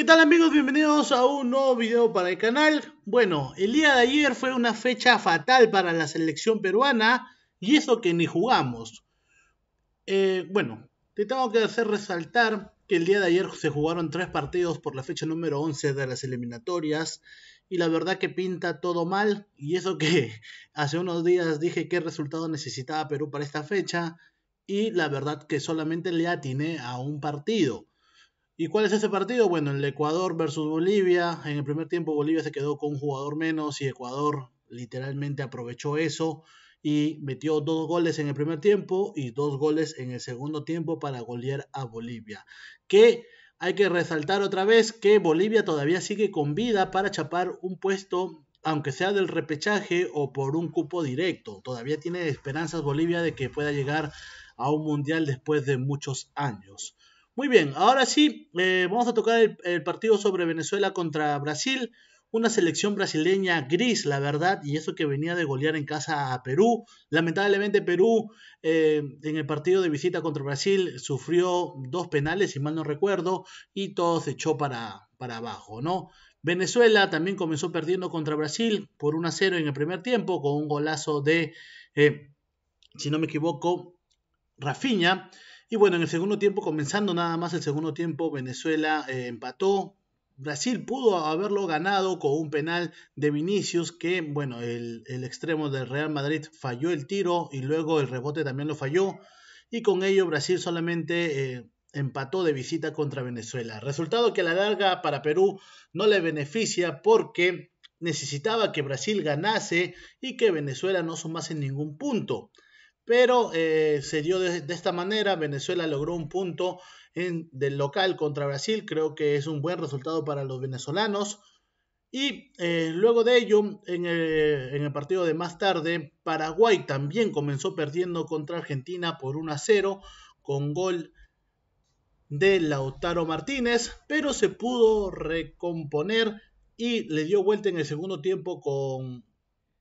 ¿Qué tal amigos? Bienvenidos a un nuevo video para el canal. Bueno, el día de ayer fue una fecha fatal para la selección peruana y eso que ni jugamos. Eh, bueno, te tengo que hacer resaltar que el día de ayer se jugaron tres partidos por la fecha número 11 de las eliminatorias y la verdad que pinta todo mal y eso que hace unos días dije qué resultado necesitaba Perú para esta fecha y la verdad que solamente le atiné a un partido. ¿Y cuál es ese partido? Bueno, el Ecuador versus Bolivia. En el primer tiempo Bolivia se quedó con un jugador menos y Ecuador literalmente aprovechó eso y metió dos goles en el primer tiempo y dos goles en el segundo tiempo para golear a Bolivia. Que hay que resaltar otra vez que Bolivia todavía sigue con vida para chapar un puesto, aunque sea del repechaje o por un cupo directo. Todavía tiene esperanzas Bolivia de que pueda llegar a un mundial después de muchos años. Muy bien, ahora sí, eh, vamos a tocar el, partido sobre Venezuela contra Brasil. Una selección brasileña gris, la verdad, y eso que venía de golear en casa a Perú. Lamentablemente Perú eh, en el partido de visita contra Brasil sufrió dos penales, si mal no recuerdo, y todo se echó para, para abajo, ¿no? Venezuela también comenzó perdiendo contra Brasil por 1 a 0 en el primer tiempo con un golazo de, eh, si no me equivoco, Rafinha. Y bueno, en el segundo tiempo, comenzando nada más el segundo tiempo, Venezuela eh, empató. Brasil pudo haberlo ganado con un penal de Vinicius que, bueno, el, extremo del Real Madrid falló el tiro y luego el rebote también lo falló. Y con ello Brasil solamente eh, empató de visita contra Venezuela. Resultado que a la larga para Perú no le beneficia porque necesitaba que Brasil ganase y que Venezuela no sumase ningún punto. Pero eh, se dio de, esta manera, Venezuela logró un punto en, del local contra Brasil, creo que es un buen resultado para los venezolanos. Y eh, luego de ello, en el, en el, partido de más tarde, Paraguay también comenzó perdiendo contra Argentina por 1 a 0 con gol de Lautaro Martínez, pero se pudo recomponer y le dio vuelta en el segundo tiempo con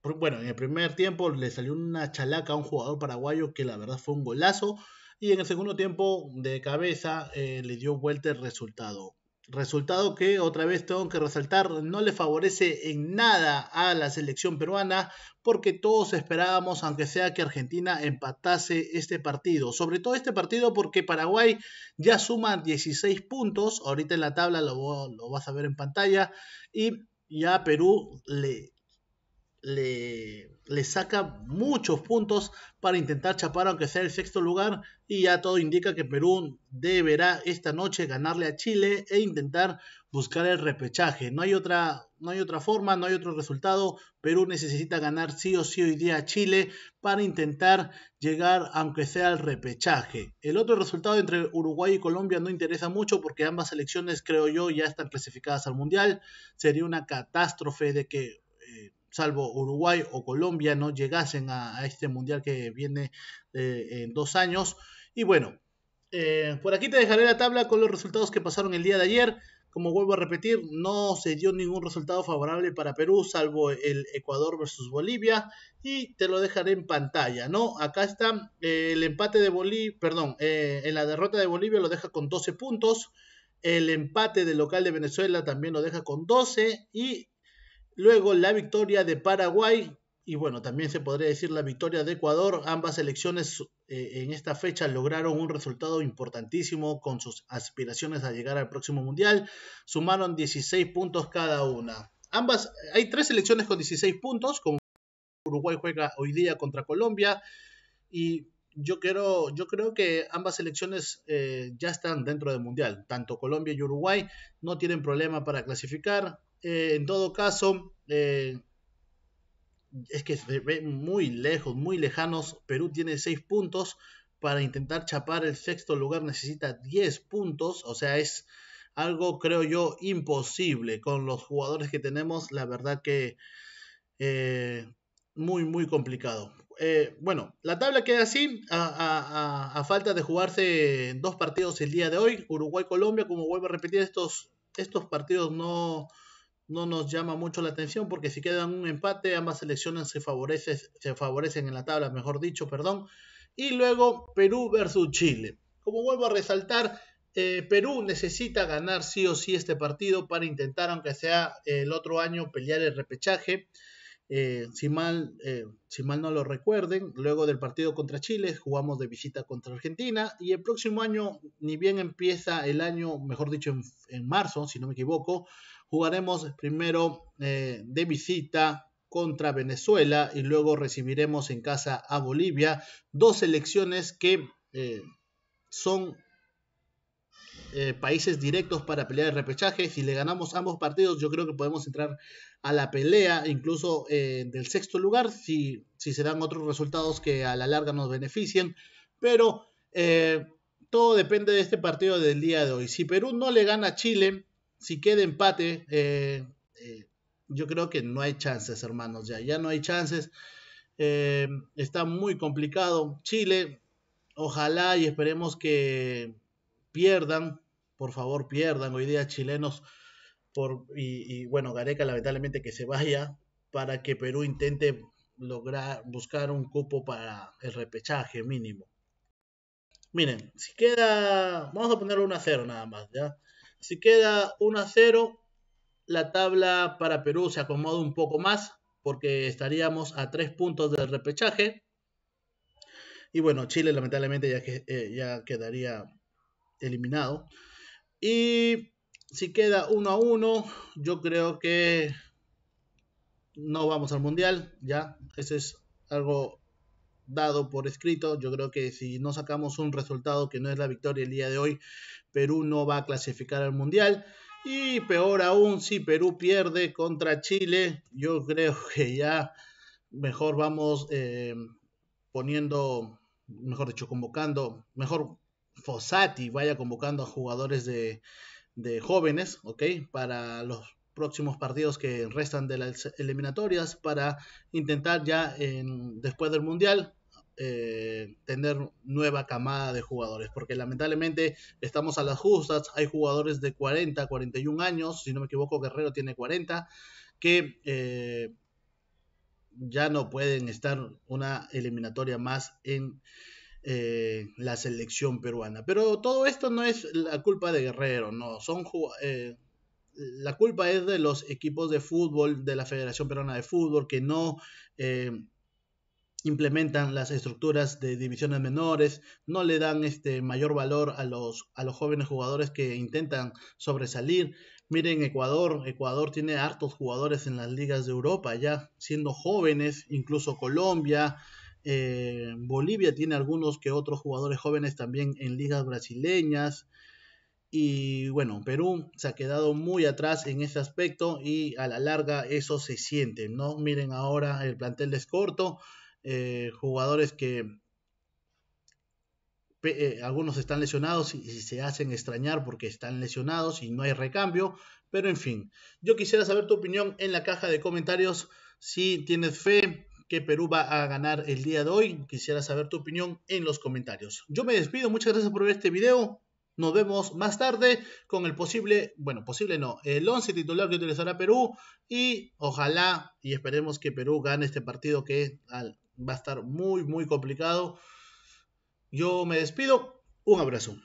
bueno, en el primer tiempo le salió una chalaca a un jugador paraguayo que la verdad fue un golazo. Y en el segundo tiempo de cabeza eh, le dio vuelta el resultado. Resultado que otra vez tengo que resaltar, no le favorece en nada a la selección peruana porque todos esperábamos, aunque sea que Argentina empatase este partido. Sobre todo este partido porque Paraguay ya suma 16 puntos, ahorita en la tabla lo, lo vas a ver en pantalla, y ya Perú le le, le, saca muchos puntos para intentar chapar aunque sea el sexto lugar y ya todo indica que Perú deberá esta noche ganarle a Chile e intentar buscar el repechaje. No hay otra, no hay otra forma, no hay otro resultado. Perú necesita ganar sí o sí hoy día a Chile para intentar llegar aunque sea al repechaje. El otro resultado entre Uruguay y Colombia no interesa mucho porque ambas selecciones creo yo ya están clasificadas al Mundial. Sería una catástrofe de que salvo Uruguay o Colombia, no llegasen a, este mundial que viene eh, en dos años. Y bueno, eh, por aquí te dejaré la tabla con los resultados que pasaron el día de ayer. Como vuelvo a repetir, no se dio ningún resultado favorable para Perú, salvo el Ecuador versus Bolivia, y te lo dejaré en pantalla, ¿no? Acá está eh, el empate de Bolivia, perdón, en la derrota de Bolivia lo deja con 12 puntos, el empate del local de Venezuela también lo deja con 12, y Luego la victoria de Paraguay y bueno, también se podría decir la victoria de Ecuador. Ambas selecciones eh, en esta fecha lograron un resultado importantísimo con sus aspiraciones a llegar al próximo Mundial. Sumaron 16 puntos cada una. Ambas, hay tres selecciones con 16 puntos, como Uruguay juega hoy día contra Colombia y yo creo, yo creo que ambas selecciones eh, ya están dentro del Mundial. Tanto Colombia y Uruguay no tienen problema para clasificar. Eh, en todo caso, eh, es que se ve muy lejos, muy lejanos. Perú tiene 6 puntos. Para intentar chapar el sexto lugar necesita 10 puntos. O sea, es algo, creo yo, imposible. Con los jugadores que tenemos, la verdad que eh, muy, muy complicado. bueno, la tabla queda así, a, a, falta de jugarse dos partidos el día de hoy, Uruguay-Colombia, como vuelvo a repetir, estos, estos partidos no, no nos llama mucho la atención porque si quedan un empate, ambas selecciones se, se favorecen en la tabla, mejor dicho, perdón. Y luego Perú versus Chile. Como vuelvo a resaltar, eh, Perú necesita ganar sí o sí este partido para intentar, aunque sea el otro año, pelear el repechaje. Eh, si, mal, eh, si mal no lo recuerden, luego del partido contra Chile jugamos de visita contra Argentina y el próximo año, ni bien empieza el año, mejor dicho en, marzo, si no me equivoco, jugaremos primero de visita contra Venezuela y luego recibiremos en casa a Bolivia, dos selecciones que son eh, países directos para pelear el repechaje. Si le ganamos ambos partidos, yo creo que podemos entrar a la pelea, incluso eh, del sexto lugar, si, si se dan otros resultados que a la larga nos beneficien. Pero eh, todo depende de este partido del día de hoy. Si Perú no le gana a Chile, si queda empate, yo creo que no hay chances, hermanos. Ya, ya no hay chances. está muy complicado. Chile, ojalá y esperemos que pierdan, por favor pierdan hoy día chilenos por, y, bueno, Gareca lamentablemente que se vaya para que Perú intente lograr buscar un cupo para el repechaje mínimo. Miren, si queda, vamos a ponerlo 1 a 0 nada más, ¿ya? Si queda 1 a 0, la tabla para Perú se acomoda un poco más porque estaríamos a 3 puntos del repechaje. Y bueno, Chile lamentablemente ya, que, eh, ya quedaría eliminado. Y si queda uno a uno, yo creo que no vamos al mundial, ya, ese es algo dado por escrito. Yo creo que si no sacamos un resultado que no es la victoria el día de hoy, Perú no va a clasificar al mundial. Y peor aún, si Perú pierde contra Chile, yo creo que ya mejor vamos eh, poniendo, mejor dicho, convocando, mejor Fossati vaya convocando a jugadores de, jóvenes, ¿ok? Para los próximos partidos que restan de las eliminatorias para intentar ya en, después del Mundial eh, tener nueva camada de jugadores, porque lamentablemente estamos a las justas, hay jugadores de 40, 41 años, si no me equivoco Guerrero tiene 40, que eh, ya no pueden estar una eliminatoria más en eh, la selección peruana. Pero todo esto no es la culpa de Guerrero, no, son eh, la culpa es de los equipos de fútbol de la Federación Peruana de Fútbol que no eh, implementan las estructuras de divisiones menores, no le dan este mayor valor a los, a los jóvenes jugadores que intentan sobresalir. Miren Ecuador, Ecuador tiene hartos jugadores en las ligas de Europa ya siendo jóvenes, incluso Colombia, eh, Bolivia tiene algunos que otros jugadores jóvenes también en ligas brasileñas. Y bueno, Perú se ha quedado muy atrás en ese aspecto y a la larga eso se siente, ¿no? Miren ahora el plantel es corto, eh, jugadores que eh, algunos están lesionados y, y, se hacen extrañar porque están lesionados y no hay recambio, pero en fin, yo quisiera saber tu opinión en la caja de comentarios si tienes fe que Perú va a ganar el día de hoy. Quisiera saber tu opinión en los comentarios. Yo me despido, muchas gracias por ver este video. Nos vemos más tarde con el posible, bueno, posible no, el 11 titular que utilizará Perú y ojalá y esperemos que Perú gane este partido que va a estar muy, muy complicado. Yo me despido, un abrazo.